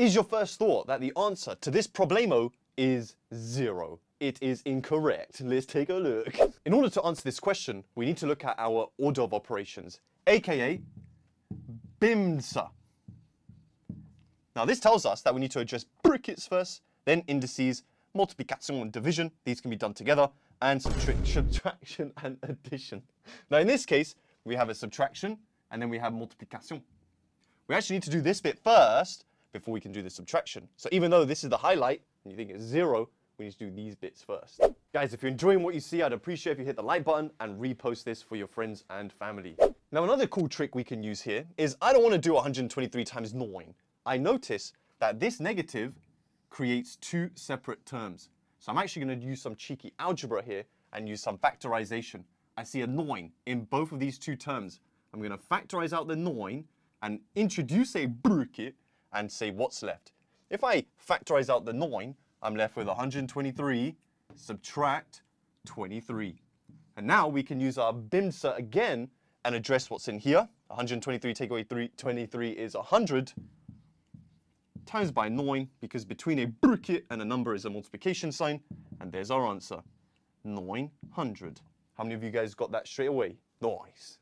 Is your first thought that the answer to this problemo is zero? It is incorrect. Let's take a look. In order to answer this question, we need to look at our order of operations, aka BIMDSA. Now this tells us that we need to address brackets first, then indices, multiplication and division, these can be done together, and subtraction and addition. Now in this case, we have a subtraction, and then we have multiplication. We actually need to do this bit first before we can do the subtraction. So even though this is the highlight, and you think it's zero, we need to do these bits first. Guys, if you're enjoying what you see, I'd appreciate if you hit the like button and repost this for your friends and family. Now another cool trick we can use here is I don't want to do 123 times 9. I notice that this negative creates two separate terms. So I'm actually going to use some cheeky algebra here and use some factorization. I see a 9 in both of these two terms. I'm going to factorize out the 9 and introduce a bracket and say what's left. If I factorize out the 9, I'm left with 123 subtract 23. And now we can use our BIMDSA again and address what's in here. 123 take away 3, 23 is 100 times by 9 because between a bracket and a number is a multiplication sign. And there's our answer, 900. How many of you guys got that straight away? Nice.